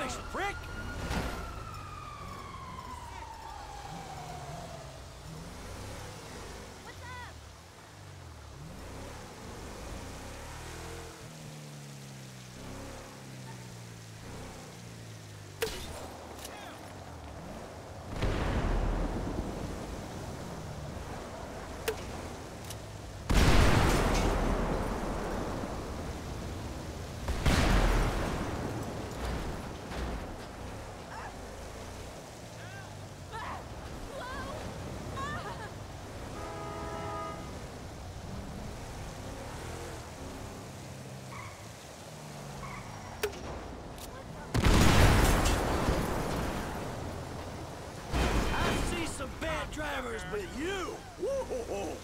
English, prick! But you, whoa,